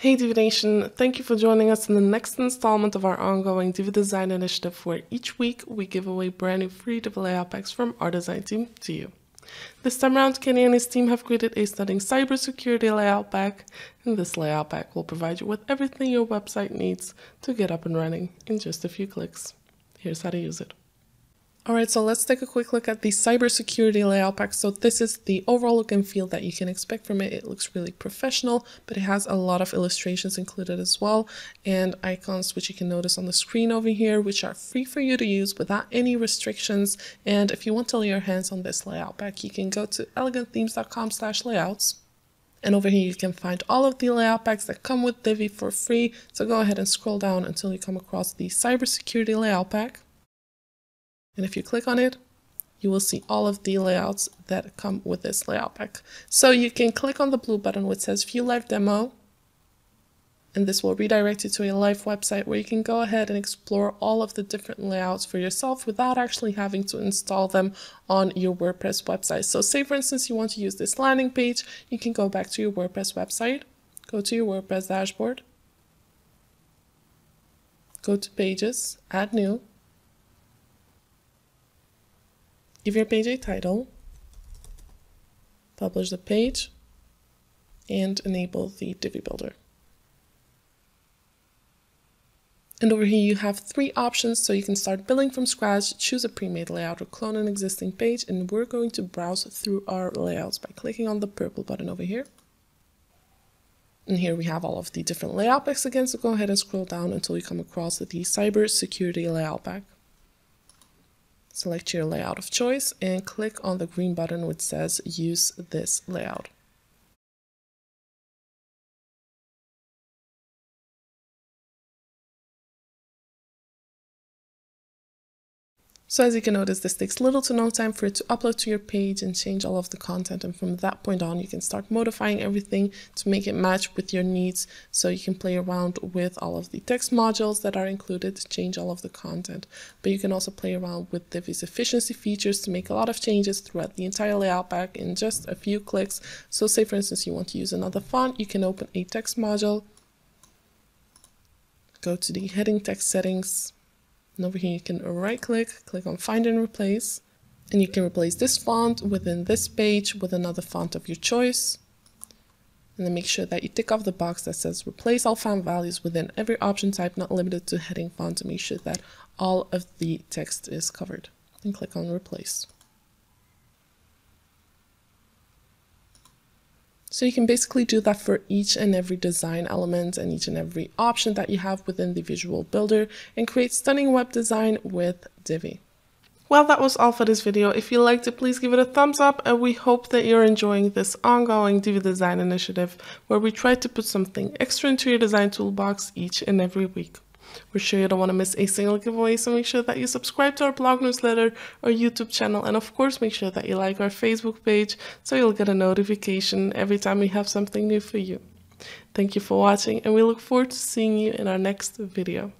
Hey Divi Nation, thank you for joining us in the next installment of our ongoing Divi Design Initiative where each week we give away brand new free Divi layout packs from our design team to you. This time around, Kenny and his team have created a stunning cybersecurity layout pack, and this layout pack will provide you with everything your website needs to get up and running in just a few clicks. Here's how to use it. Alright, so let's take a quick look at the cybersecurity layout pack. So this is the overall look and feel that you can expect from it. It looks really professional, but it has a lot of illustrations included as well and icons which you can notice on the screen over here, which are free for you to use without any restrictions. And if you want to lay your hands on this layout pack, you can go to elegantthemes.com slash layouts. And over here you can find all of the layout packs that come with Divi for free. So go ahead and scroll down until you come across the cybersecurity layout pack. And if you click on it, you will see all of the layouts that come with this layout pack. So you can click on the blue button which says view live demo. And this will redirect you to a live website where you can go ahead and explore all of the different layouts for yourself without actually having to install them on your WordPress website. So say for instance, you want to use this landing page, you can go back to your WordPress website, go to your WordPress dashboard, go to pages, add new, Give your page a title, publish the page, and enable the Divi Builder. And over here you have three options so you can start building from scratch, choose a pre-made layout or clone an existing page and we're going to browse through our layouts by clicking on the purple button over here. And here we have all of the different layout packs again, so go ahead and scroll down until you come across the cyber security layout pack. Select your layout of choice and click on the green button which says use this layout. So as you can notice, this takes little to no time for it to upload to your page and change all of the content. And from that point on, you can start modifying everything to make it match with your needs. So you can play around with all of the text modules that are included to change all of the content. But you can also play around with Divi's efficiency features to make a lot of changes throughout the entire layout pack in just a few clicks. So say for instance, you want to use another font, you can open a text module, go to the heading text settings, and over here you can right click, click on find and replace. And you can replace this font within this page with another font of your choice. And then make sure that you tick off the box that says replace all font values within every option type not limited to heading font to make sure that all of the text is covered. And click on replace. So you can basically do that for each and every design element and each and every option that you have within the visual builder and create stunning web design with Divi. Well, that was all for this video. If you liked it, please give it a thumbs up and we hope that you're enjoying this ongoing Divi design initiative where we try to put something extra into your design toolbox each and every week. We're sure you don't want to miss a single giveaway, so make sure that you subscribe to our blog newsletter, our YouTube channel, and of course make sure that you like our Facebook page so you'll get a notification every time we have something new for you. Thank you for watching, and we look forward to seeing you in our next video.